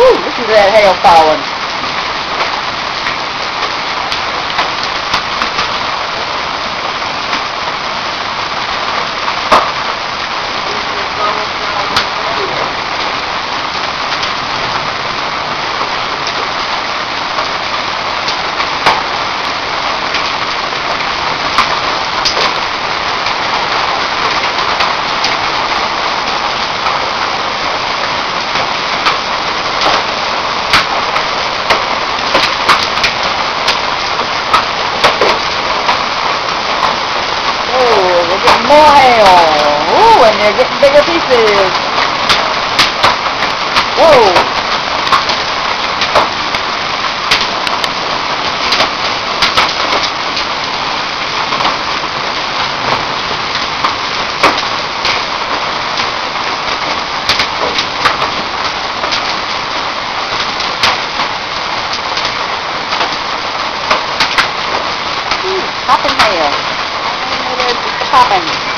Woo, listen to that hail falling. Getting more hail. Ooh, and they're getting bigger pieces. Whoa. Ooh, hail. Oh, home.